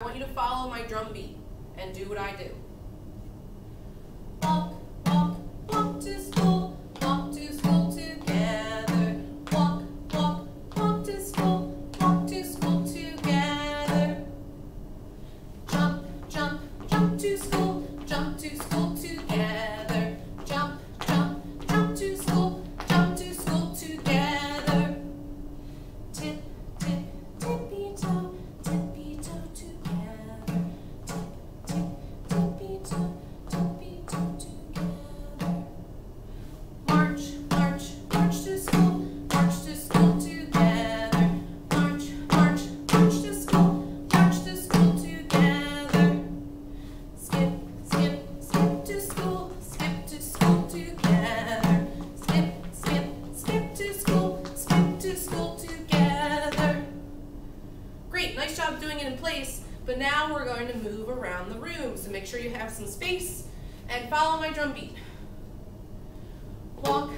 I want you to follow my drum beat and do what I do. Walk, walk, walk to school, walk to school together. Walk, walk, walk to school, walk to school together. Jump, jump, jump to school, jump to school together. Great, nice job doing it in place, but now we're going to move around the room. So make sure you have some space and follow my drum beat. Walk,